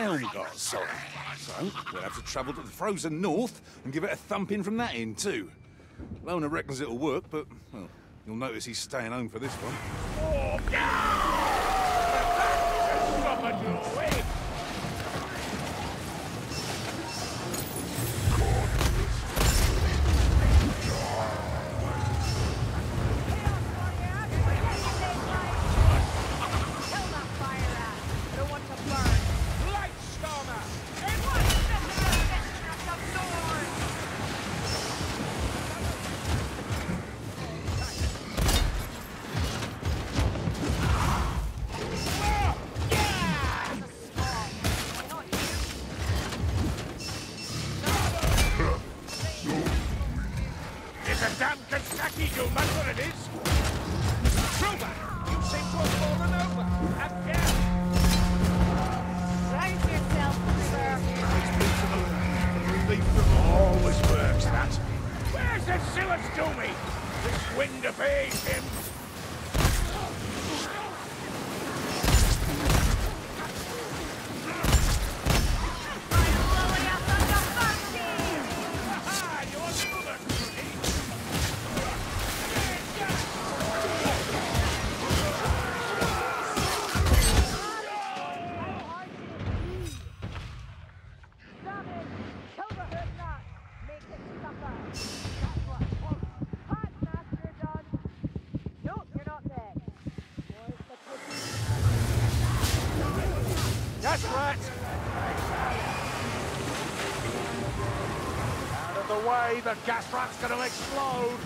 Elm got sorry. So, we'll have to travel to the frozen north and give it a thumping from that end, too. Lohner reckons it'll work, but, well, you'll notice he's staying home for this one. Oh, it's Silas Doomy? This wind obeys him. That's right. Out of the way, the gas rat's gonna explode.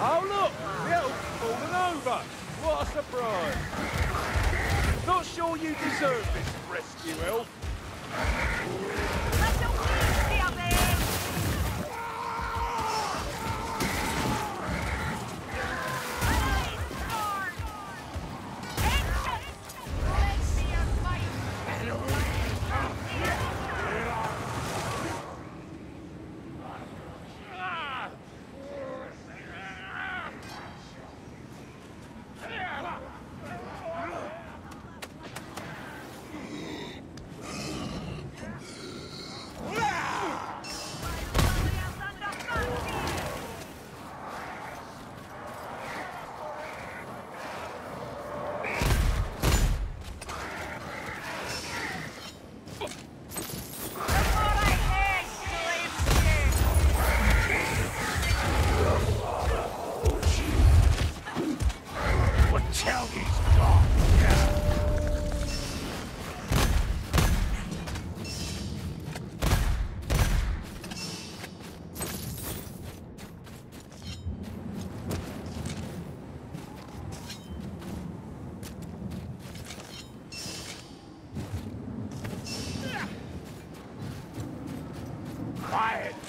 Oh, look! The elf's fallen over! What a surprise! Not sure you deserve this rescue, elf.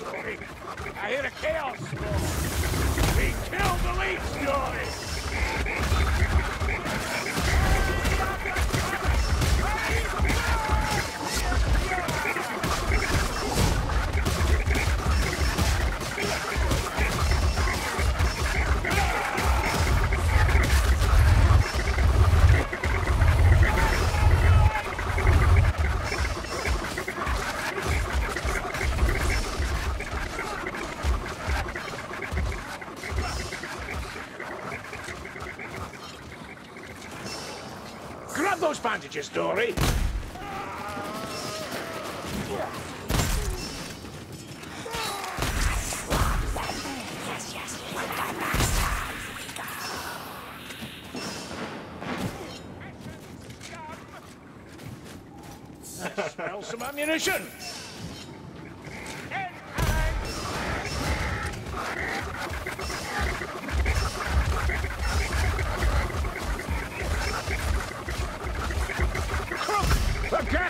I hear a chaos storm. We killed the leech, dawri. Those bandages, dawri. Smell some ammunition.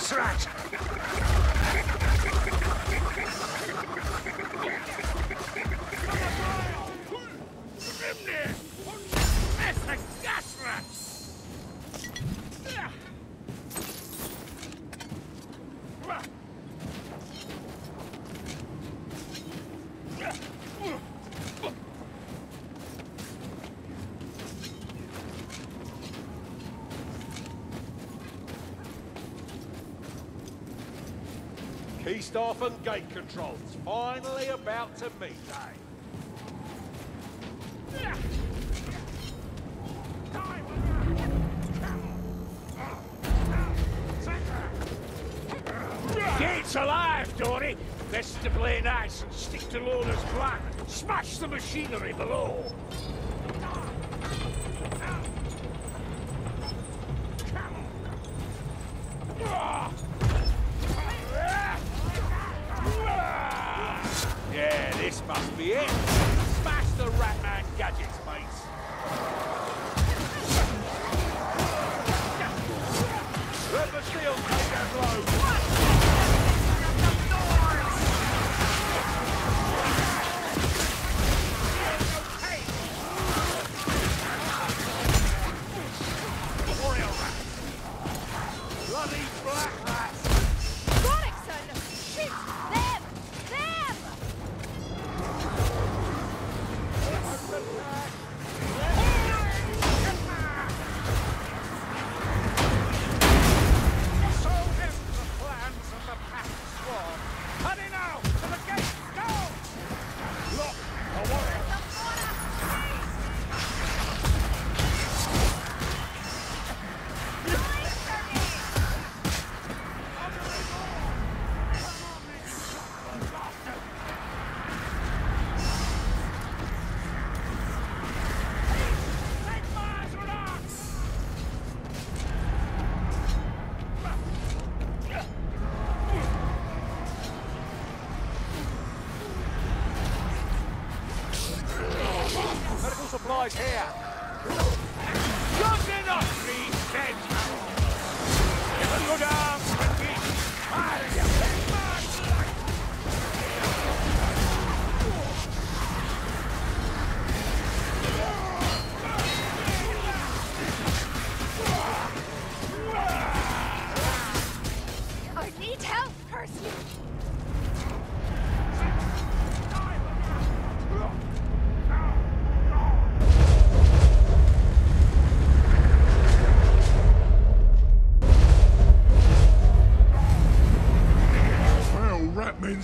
The gas rat! Grimnir! That's the gas rat! Easthoff and gate controls finally about to meet, eh? Gates alive, dawri! Best to play nice and stick to Lohner's plan. Smash the machinery below!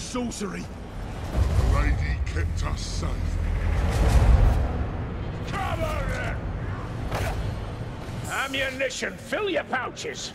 Sorcery. The lady kept us safe. On then! Ammunition, fill your pouches!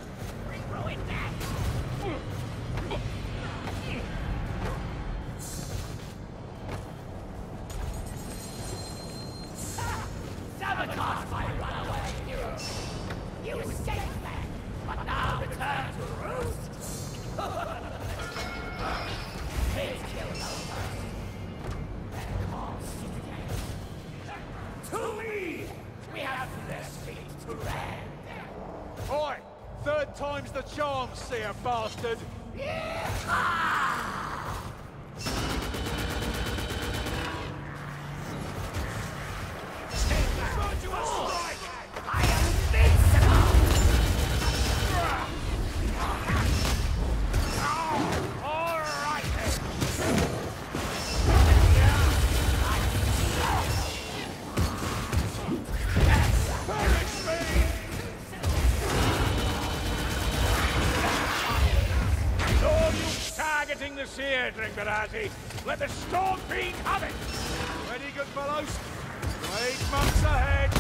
Third time's the charm, see seer bastard! Targeting the seer, Drinkerati. Let the storm fiend have it! Ready, good fellows? Eight months ahead!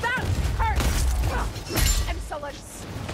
That hurts! Oi!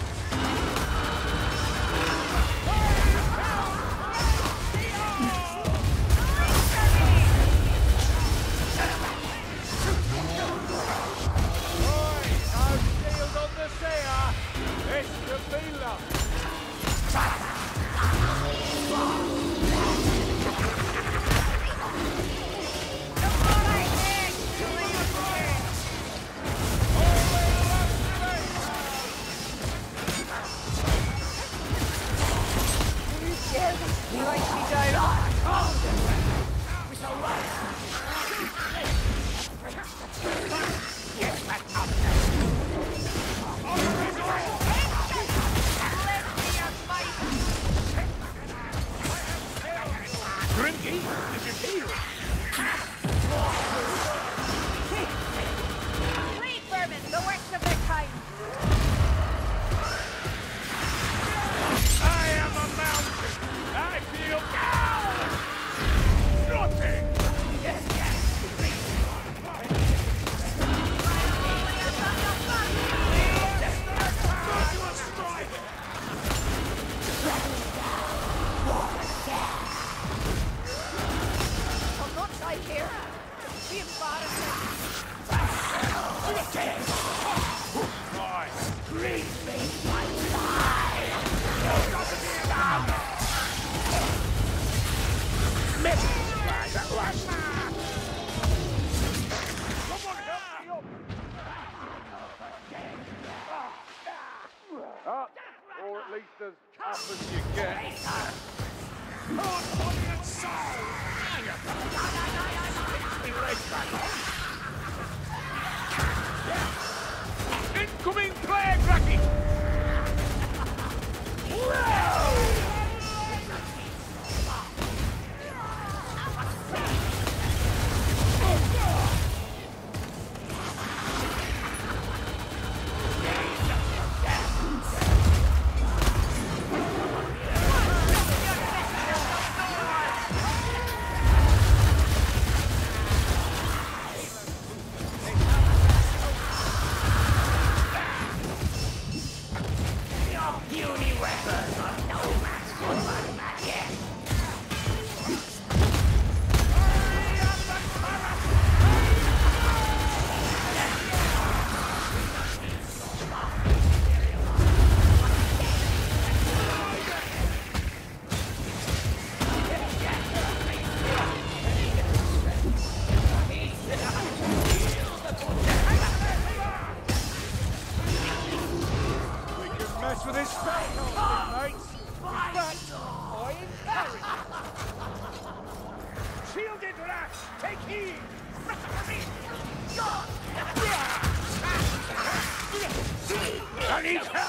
Ha! for this special, mates. In I encourage. Shielded rats, take heed. I need help.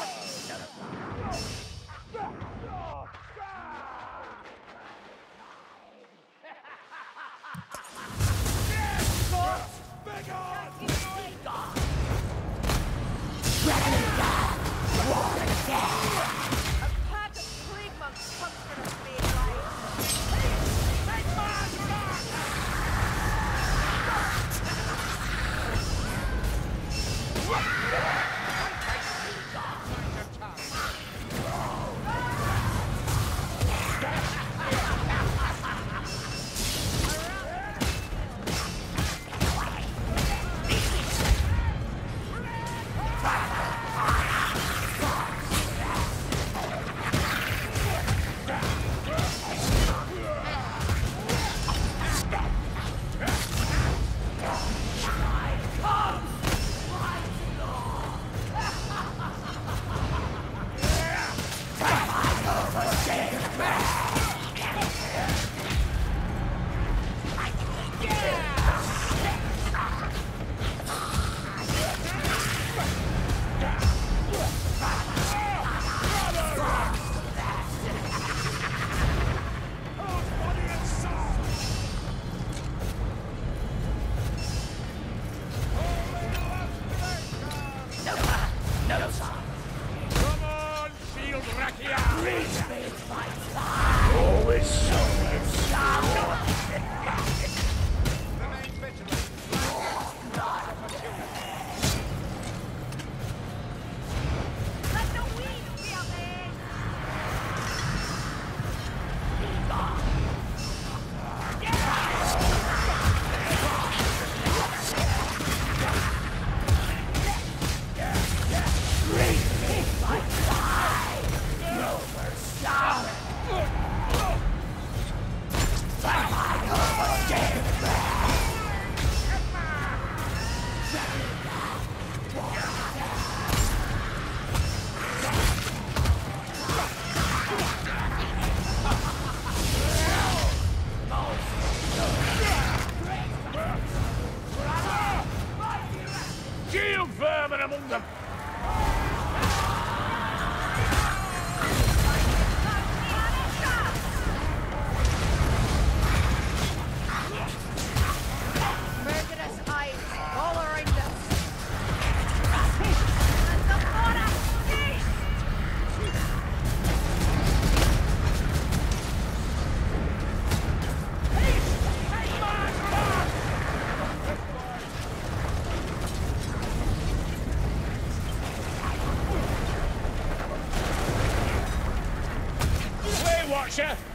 vermin among them.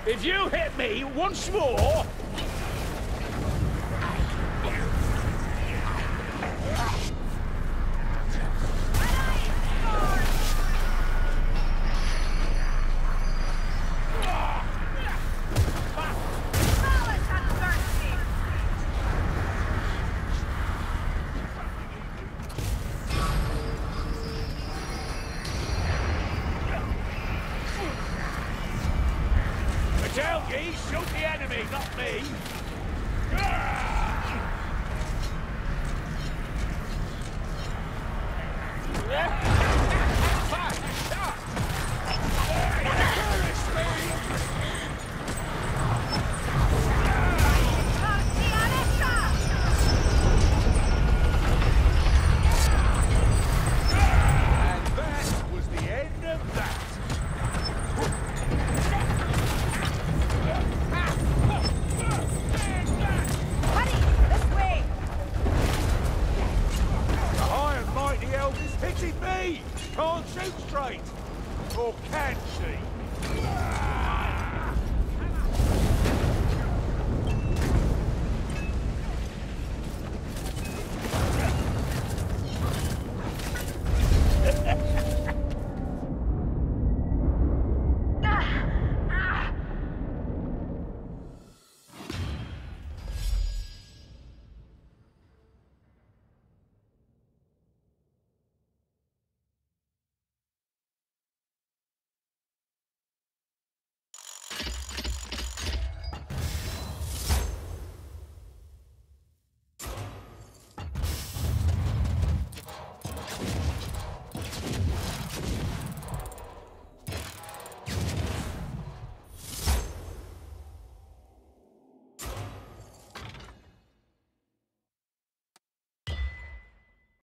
If you hit me once more, tell ye, shoot the enemy, not me! Ah!